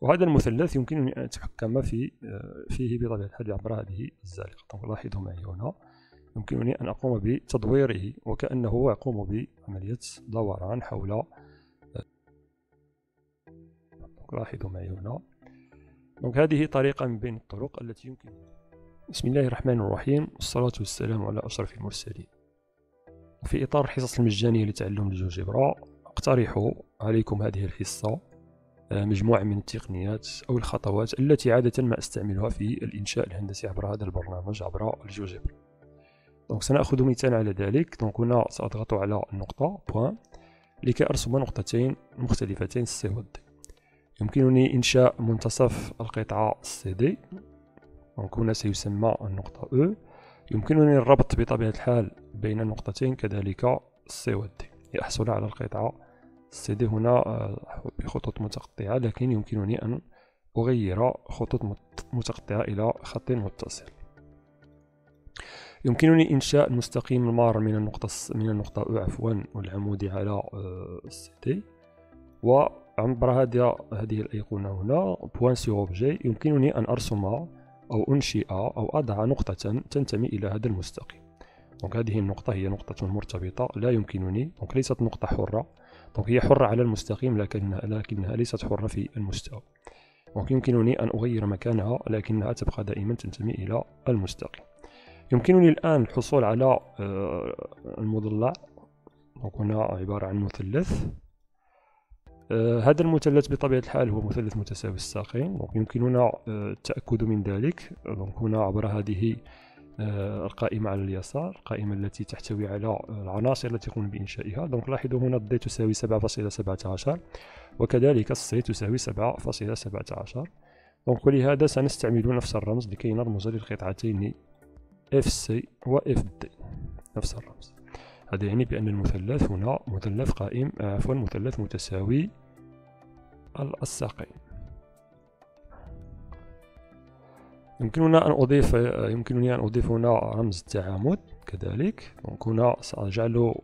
وهذا المثلث يمكنني أن أتحكم في آه، فيه بطبيعة الحال عبر هذه الزالقة لاحظوا معي هنا يمكنني أن أقوم بتدويره وكأنه يقوم بعملية دوران حول لاحظوا معي هنا دونك هذه طريقة من بين الطرق التي يمكن. بسم الله الرحمن الرحيم. والصلاة والسلام على أشرف المرسلين. في إطار الحصص المجانية لتعلم الجوجبرا أقترح عليكم هذه الحصة. مجموعة من التقنيات أو الخطوات التي عادة ما أستعملها في الإنشاء الهندسي عبر هذا البرنامج عبر الجيوجبرا donc سنأخذ مثال على ذلك. donc هنا سأضغط على النقطة point لكي أرسم نقطتين مختلفتين C و D يمكنني إنشاء منتصف القطعة C D donc هنا سيسمى النقطة O يمكنني الربط بطبيعة الحال بين النقطتين كذلك C و D لأحصل على القطعة C D هنا آه، بخطوط متقطعة لكن يمكنني أن أغير خطوط متقطعة إلى خط متصل. يمكنني إنشاء المستقيم المار من النقطة من النقطة عفوا والعمودي على ال C آه، D وعبر هذه هذه الأيقونة هنا point sur objet يمكنني أن أرسم أو أنشئ أو أضع نقطة تنتمي إلى هذا المستقيم. donc هذه النقطة هي نقطة مرتبطة لا يمكنني donc ليست نقطة حرة. donc هي حرة على المستقيم لكنها, لكنها ليست حرة في المستوى donc يمكنني أن أغير مكانها لكنها تبقى دائما تنتمي إلى المستقيم. يمكنني الآن الحصول على آه، المضلع هنا عبارة عن مثلث. آه، هذا المثلث بطبيعة الحال هو مثلث متساوي الساقين. يمكننا آه، التأكد من ذلك. هنا عبر هذه القائمة على اليسار القائمة التي تحتوي على العناصر التي يقوم بإنشائها. donc لاحظوا هنا ال D تساوي 7.17 وكذلك ال C تساوي 7.17 donc ولهذا سنستعمل نفس الرمز لكي نرمز للقطعتين FC و FD نفس الرمز. هذا يعني بأن المثلث هنا مثلث قائم عفوا مثلث متساوي الساقين. يمكننا أن أضيف يمكنني أن أضيف هنا رمز التعامد كذلك. donc هنا سأجعل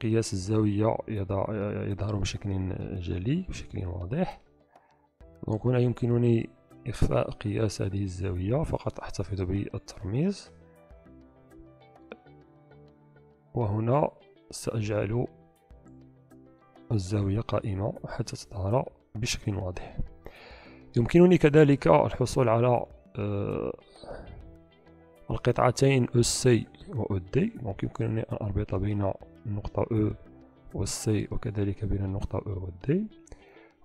قياس الزاوية يظهر بشكل جلي بشكل واضح. donc هنا يمكنني إخفاء قياس هذه الزاوية فقط أحتفظ بالترميز. وهنا سأجعل الزاوية قائمة حتى تظهر بشكل واضح. يمكنني كذلك الحصول على آه، القطعتين C و D donc يمكنني أن أربط بين النقطة O وال C وكذلك بين النقطة O وال D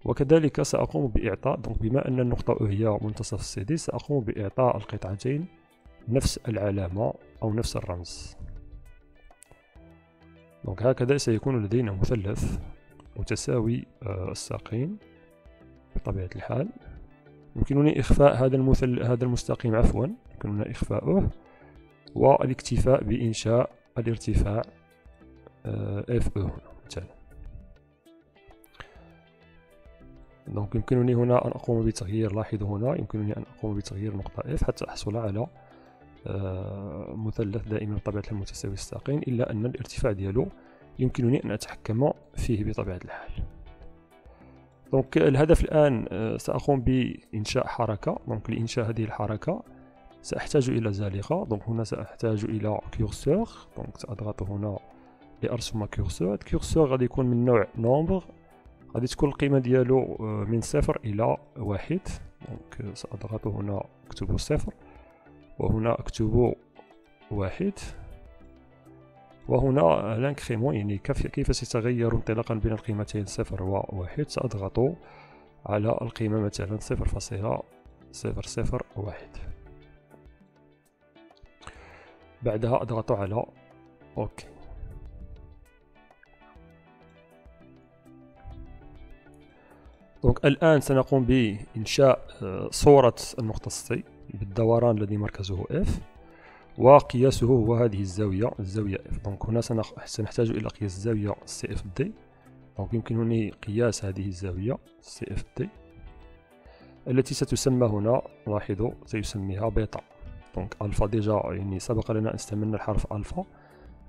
وكذلك سأقوم بإعطاء donc بما أن النقطة O هي منتصف ال C D سأقوم بإعطاء القطعتين نفس العلامة أو نفس الرمز. donc هكذا سيكون لدينا مثلث متساوي آه، الساقين بطبيعة الحال. يمكنني إخفاء هذا المثل هذا المستقيم عفوا. يمكننا إخفاؤه. والإكتفاء بإنشاء الارتفاع F O مثلا donc يمكنني هنا أن أقوم بتغيير لاحظوا هنا يمكنني أن أقوم بتغيير نقطة F حتى أحصل على آه، مثلث دائما بطبيعة المتساوي الساقين إلا أن الارتفاع ديالو يمكنني أن أتحكم فيه بطبيعة الحال. donc الهدف الآن آه، سأقوم بإنشاء حركة. donc لإنشاء هذه الحركة سأحتاج إلى زالقة donc هنا سأحتاج إلى curseur donc سأضغط هنا لأرسم curseur ال curseur غادي يكون من نوع nombre غادي تكون القيمة ديالو آه، من صفر إلى واحد. donc سأضغط هنا أكتب صفر. وهنا أكتب واحد. وهنا l'incrément يعني كيف سيتغير انطلاقا بين القيمتين صفر وواحد؟ سأضغط على القيمة مثلا صفر فاصلة صفر صفر واحد. بعدها أضغط على OK. donc الآن سنقوم بإنشاء آه، صورة C بالدوران الذي مركزه F وقياسه هو هذه الزاوية الزاوية F donc هنا سنحتاج إلى قياس الزاوية D donc يمكنني قياس هذه الزاوية D التي ستسمى هنا لاحظوا سيسميها بيتا donc ألفا déjà يعني سبق لنا أن استعملنا الحرف ألفا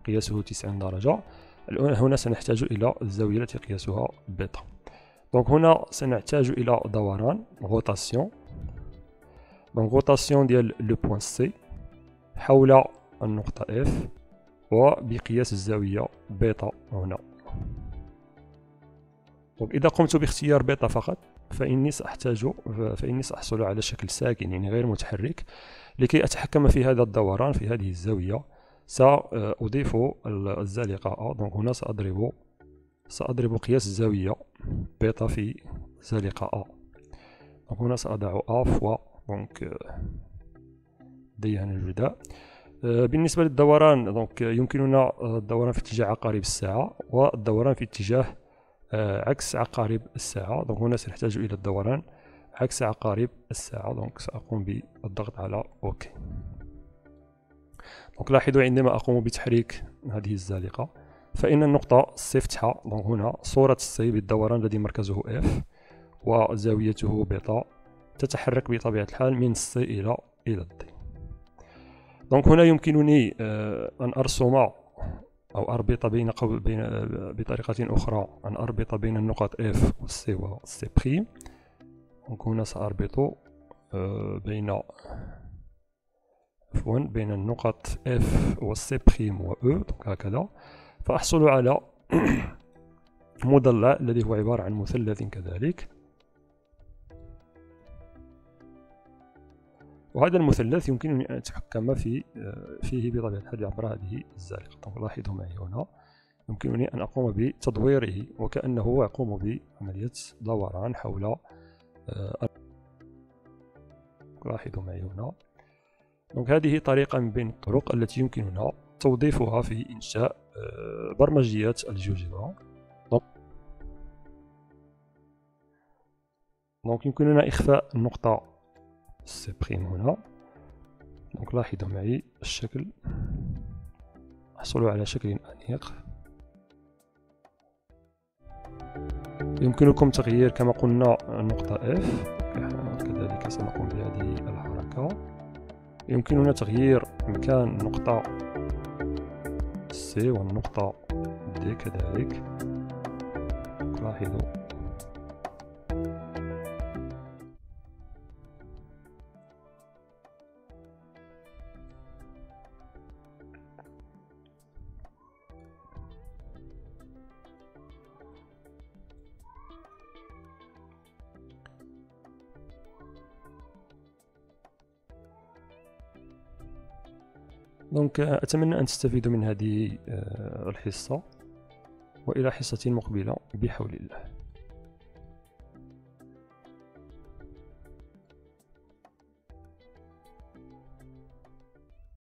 قياسه 90 درجة الآن هنا سنحتاج إلى الزاوية التي قياسها بيتا donc هنا سنحتاج إلى دوران rotation donc rotation ديال le point C حول النقطة F وبقياس الزاوية بيتا هنا. donc إذا قمت باختيار بيتا فقط فإني سأحتاج فإني سأحصل على شكل ساكن يعني غير متحرك. لكي أتحكم في هذا الدوران في هذه الزاوية سأضيف الزالقة donc هنا سأضرب سأضرب قياس الزاوية بيتا في زالقة أ donc هنا سأضع أ fois donc ديان الجداء بالنسبة للدوران donc يمكننا الدوران في اتجاه عقارب الساعة والدوران في اتجاه عكس عقارب الساعة. donc هنا سنحتاج إلى الدوران عكس عقارب الساعة. donc سأقوم بالضغط على OK donc لاحظوا عندما أقوم بتحريك هذه الزالقة فإن النقطة C فتحة donc هنا صورة ال C بالدوران الذي مركزه F وزاويته بيتا تتحرك بطبيعة الحال من ال C إلى إلى ال D. donc هنا يمكنني آه، أن أرسم أو أربط بين بين بطريقة أخرى. أن أربط بين النقط F وال C وال C prime donc هنا سأربط آه، بين عفوا بين النقط F وال C prime و E donc هكذا. فأحصل على مضلع الذي هو عبارة عن مثلث كذلك. وهذا المثلث يمكنني أن أتحكم في فيه بطبيعة الحال عبر هذه الزالقة لاحظوا معي هنا يمكنني أن أقوم بتدويره وكأنه يقوم بعملية دوران حول لاحظوا معي هنا. donc هذه طريقة من بين الطرق التي يمكننا توظيفها في إنشاء برمجيات الجيوجبرا donc يمكننا إخفاء النقطة C prime هنا. donc لاحظوا معي الشكل. أحصل على شكل أنيق. يمكنكم تغيير كما قلنا النقطة F. كذلك سنقوم بهذه الحركة. يمكننا تغيير مكان النقطة C والنقطة D كذلك. لاحظوا. دونك أتمنى أن تستفيدوا من هذه الحصة وإلى حصة مقبلة بحول الله.